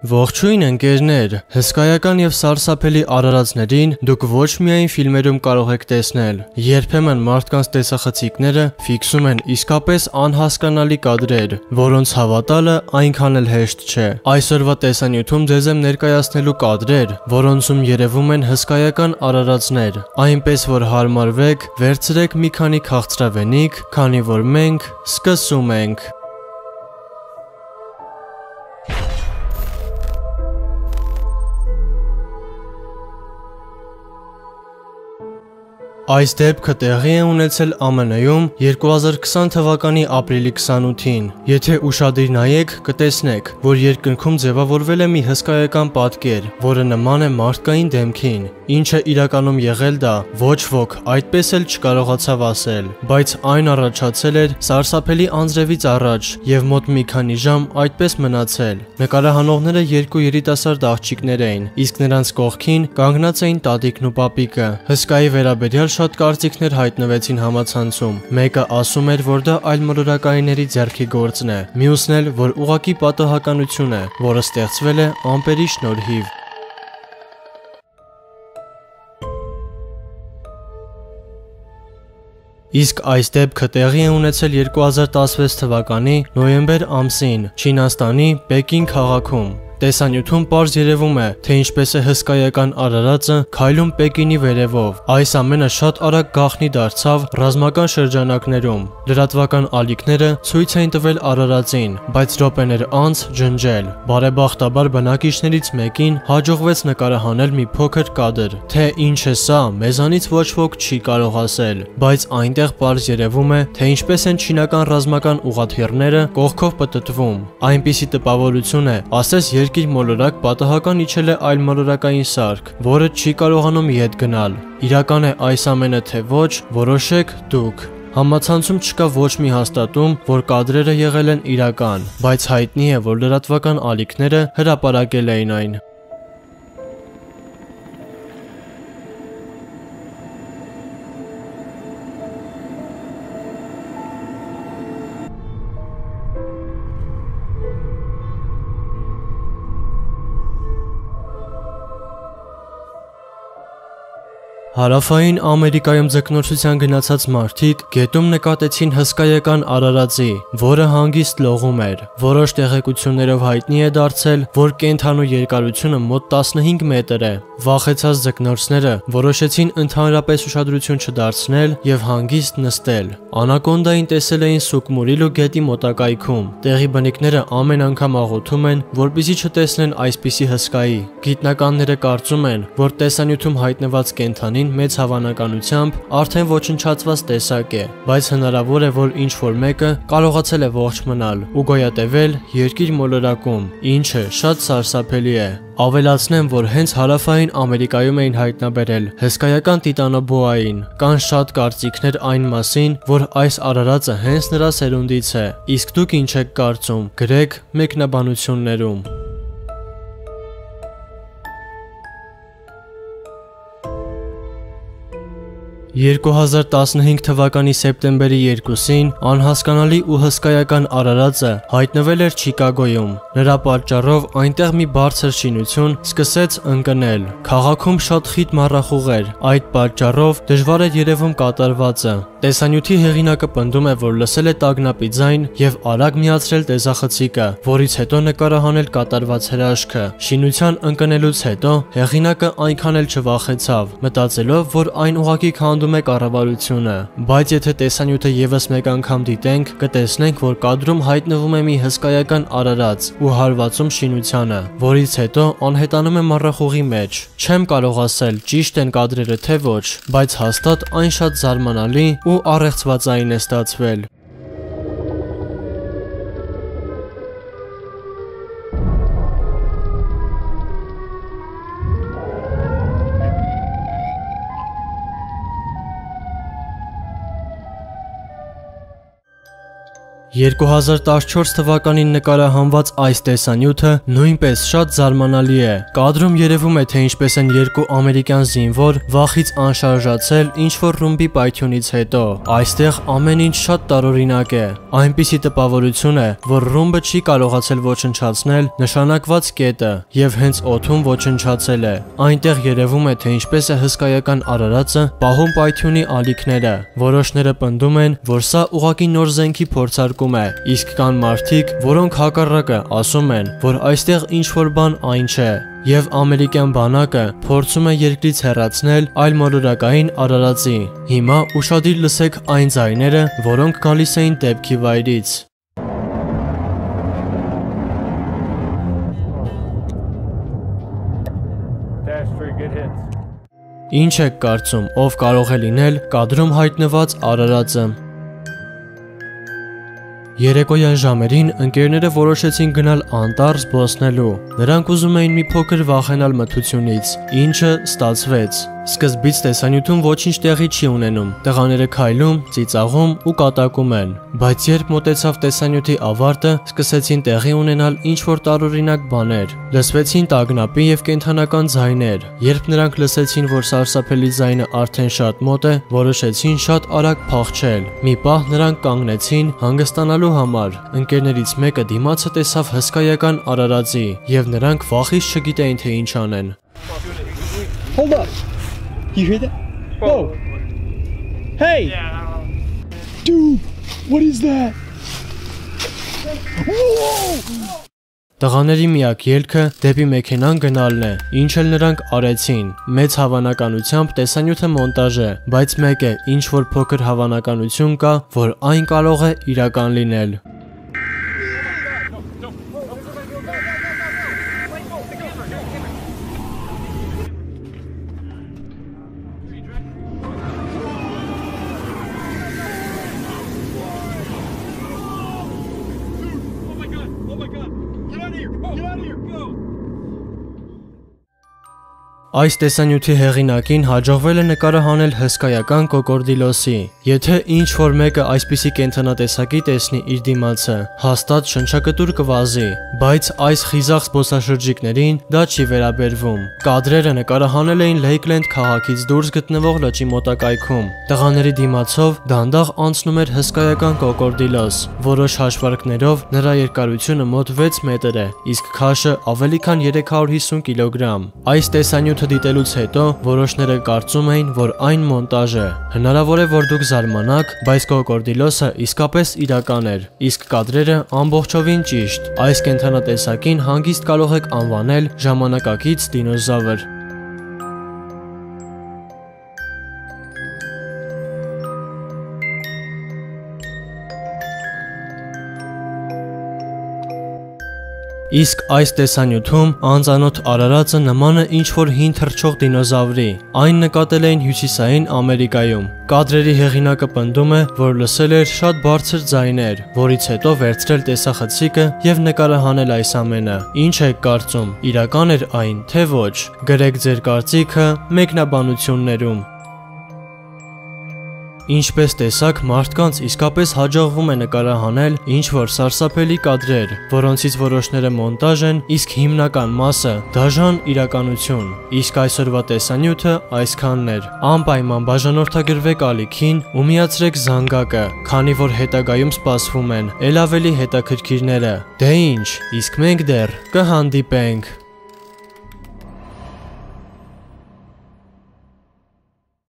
Ողջույն ընկերներ, հսկայական եւ սարսափելի արարածներին դուք ոչ միայն ֆիլմերում կարող եք տեսնել։ Երբեմն մարդկանց տեսախցիկները ֆիքսում են իսկապես անհասկանալի կադրեր, որոնց հավատալը այնքան էլ հեշտ չէ։ Այսօրվա տեսանյութում ձեզ եմ ներկայացնելու կադրեր, որոնցում երևում են հսկայական արարածներ, այնպես որ հարմարվեք, վերցրեք մի քանի քաղցրավենիք, քանի որ մենք սկսում ենք։ Այս դեպքը տեղի է ունեցել ԱՄՆ-ում 2020 թվականի ապրիլի 28-ին։ Եթե ուշադիր նայեք, կտեսնեք, որ երկնքում ձևավորվել է մի հսկայական պատկեր, որը նման է մարդկային դեմքին։ Ինչը իրականում եղել դա, ոչ ոք այդպես էլ չկարողացավ ասել, բայց այն առաջացել էր սարսափելի անձրևից առաջ եւ մոտ մի քանի ժամ այդպես մնացել։ Նկարահանողները երկու երիտասարդ աղջիկներ էին, իսկ նրանց կողքին կանգնած էին տատիկն ու պապիկը։ Հսկայի վերաբերյալ շատ կարծիքներ հայտնվեցին համացանցում։ Մեկը ասում էր, որ դա այլմոլորակայինների ձեռքի գործն է, մյուսն էլ, որ ուղակի պատահականություն է, որը ստեղծվել է ամպերի շնորհիվ։ Իսկ այս դեպքը տեղի է ունեցել 2016 թվականի նոյեմբեր ամսին Չինաստանի Պեկին քաղաքում։ Տեսանյութում པարզ երևում է, թե ինչպես է հսկայական արարածը քայլում Պեկինի վերևով։ Այս ամենը շատ արագ գաղտնի դարձավ ռազմական շրջանակներում։ Լրատվական ալիքները ցույց էին տվել արարածին, բայց րոպեներ անց ջնջել։ Բարեբախտաբար բնակիչներից մեկին հաջողվեց նկարահանել մի փոքր կադր։ Թե ինչ է սա, մեզանից ոչ ոք չի կարող ասել, բայց այնտեղ པարզ երևում է, թե ինչպես են չինական ռազմական ուղաթիռները կողքով պտտվում։ Այնպիսի տպավորություն է, ասես երկիր մոլորակ պատահական իջել է այլ մոլորակային սարք, որը չի կարողանում ետ գնալ։ Իրական է այս ամենը թե ոչ, որոշեք դուք։ Համացանցում չկա ոչ մի հաստատում, որ կադրերը եղել են իրական, բայց հայտնի է, որ լրատվական ալիքները հրապարակել էին այն։ Հարավային Ամերիկայում ձկնորսության գնացած մարդիկ գետում նկատեցին հսկայական արարածի, որը հանգիստ լողում էր։ Որոշ տեղեկություններով հայտնի է դարձել, որ կենթանու երկարությունը մոտ 15 մետր է։ Վախեցած ձկնորսները որոշեցին ընդհանրապես ուշադրություն չդարձնել եւ հանգիստ նստել։ Անակոնդային տեսել էին Սուկմուրիլու գետի մոտակայքում։ Տեղի բնիկները ամեն անգամ աղոթում են, որպեսզի չտեսնեն այսպիսի հսկայի։ Գիտնականները կարծում են, որ տեսանյութում հայտնված կենթանին մեծ հավանականությամբ արդեն ոչնչացված տեսակ է, բայց հնարավոր է, որ ինչ որ մեկը կարողացել է ողջ մնալ ու գոյատևել երկիր մոլորակում, ինչը շատ սարսափելի է։ Ավելացնեմ, որ հենց հարավային Ամերիկայում էին հայտնաբերել հսկայական տիտանոբոային։ Կան շատ կարծիքներ այն մասին, որ այս արարածը հենց նրա սերունդից է։ Իսկ դուք ինչ եք կարծում։ Գրեք մեկնաբանություններում։ 2015 թվականի սեպտեմբերի 2-ին անհասկանալի ու հսկայական արարածը հայտնվել էր Չիկագոյում։ Նրա պատճառով այնտեղ մի բարձր շինություն սկսեց ընկնել։ Քաղաքում շատ խիտ մառախուղ էր, այդ պատճառով դժվար էր երևում կատարվածը։ Տեսանյութի հեղինակը պնդում է, որ լսել է տագնապի ձայն եւ արագ միացրել տեսախցիկը, որից հետո նկարահանել կատարված հրաշքը։ Շինության ընկնելուց հետո հեղինակը այնքան էլ չվախեցավ, մտածելով, որ այն ուղակի քանդում հանդիպում է կառավարությունը, բայց եթե տեսանյութը եւս մեկ անգամ դիտենք, կտեսնենք, որ կադրում հայտնվում է մի հսկայական արարած ու հարվածում շինությանը, որից հետո անհետանում է մառախուղի մեջ։ Չեմ կարող ասել ճիշտ են կադրերը թե ոչ, բայց հաստատ այն շատ զարմանալի ու առեղծվածային է ստացվել։ 2014 թվականին նկարահանված այս տեսանյութը նույնպես շատ զարմանալի է։ Կադրում երևում է, թե ինչպես են երկու ամերիկյան զինվոր վախից անշարժացել ինչ-որ ռումբի պայթյունից հետո։ Այստեղ ամեն ինչ շատ տարօրինակ է։ Այնպիսի տպավորություն է, որ ռումբը չի կարողացել ոչնչացնել նշանակված կետը եւ հենց օթում ոչնչացել է։ Այնտեղ երևում է, թե ինչպես է հսկայական Արարածը պահում պայթյունի ալիքները։ Որոշները պնդում են, որ սա ուղակի նոր զենքի փորձարկում է, իսկ կան մարդիկ, որոնք հակառակը ասում են, որ այստեղ ինչ-որ բան այն չէ եւ ամերիկյան բանակը փորձում է երկրից հեռացնել այլ մոլորակային Արարածի։ Հիմա ուշադիր լսեք այն ձայները, որոնք գալիս էին դեպքի վայրից։ Ինչ եք կարծում, ով կարող է լինել կադրում հայտնված Արարածը։ Երեկոյան ժամերին ընկերները որոշեցին գնալ անտառ զբոսնելու։ Նրանք ուզում էին մի փոքր վախենալ մթությունից, ինչը ստացվեց։ Սկզբից տեսանյութում ոչինչ տեղի չի ունենում։ Տղաները քայլում, ծիծաղում ու կատակում են, բայց երբ մոտեցավ տեսանյութի ավարտը, սկսեցին տեղի ունենալ ինչ-որ տարօրինակ բաներ։ Լսվեցին տագնապի եւ կենթանական ձայներ։ Երբ նրանք լսեցին, որ սարսափելի ձայնը արդեն շատ մոտ է, որոշեցին շատ արագ փախչել։ Մի պահ նրանք կանգնեցին հանգստանալու համար։ Ընկերներից մեկը դիմացը տեսավ հսկայական արարածի եւ նրանք վախից չգիտեին թե ինչ անեն։ Hold up. You hear that? Whoa. Hey. Dude, what is that? Whoa! Տղաների միակ ելքը դեպի մեքենան գնալն է, ինչ էլ նրանք արեցին։ Մեծ հավանականությամբ տեսանյութը մոնտաժ է, բայց մեկ է, ինչ որ փոքր հավանականություն կա, որ այն կարող է իրական լինել։ go. Այս տեսանյութի հեղինակին հաջողվել է նկարահանել հսկայական կոկորդիլոսի։ Եթե ինչ որ մեկը այսպիսի կենթանատեսակի տեսնի իր դիմացը, հաստատ շնչակտուր կվազի, բայց այս խիզախ զբոսաշրջիկներին դա չի վերաբերվում։ Կադրերը նկարահանել էին Լեյքլենդ քաղաքից դուրս գտնվող լճի մոտակայքում։ Տղաների դիմացով դանդաղ անցնում էր հսկայական կոկորդիլոս։ Որոշ հաշվարկներով նրա երկարությունը մոտ 6 մետր է, իսկ քաշը ավելի քան 350 կիլոգրամ։ Այս տեսանյութ Ոլորտը դիտելուց հետո որոշները կարծում էին, որ այն մոնտաժ է։ Հնարավոր է, որ դուք զարմանաք, բայց կոկորդիլոսը իսկապես իրական էր, իսկ կադրերը ամբողջովին ճիշտ։ Այս կենթանատեսակին հանգիստ կարող եք անվանել ժամանակակից դինոզավր։ Իսկ այս տեսանյութում անծանոթ արարածը նման է ինչ-որ հին թռչող դինոզավրի։ Այն նկատել էին հյուսիսային Ամերիկայում։ Կադրերի հեղինակը պնդում է, որ լսել էր շատ բարձր ձայներ, որից հետո վերցրել տեսախցիկը եւ նկարահանել այս ամենը։ Ինչ եք կարծում, իրական էր այն, թե ոչ։ Գրեք ձեր կարծիքը մեկնաբանություններում։ Ինչպես տեսակ, մարդկանց իսկապես հաջողվում է նկարահանել ինչ-որ սարսափելի կադրեր, որոնցից որոշները մոնտաժ են, իսկ հիմնական մասը դաժան իրականություն։ Իսկ այսօրվա տեսանյութը այսքանն էր։ Անպայման բաժանորդագրվեք ալիքին ու միացրեք զանգակը, քանի որ հետագայում սպասվում են ել ավելի հետաքրքիրները։ Դե ինչ, իսկ մենք դեռ կհանդիպենք։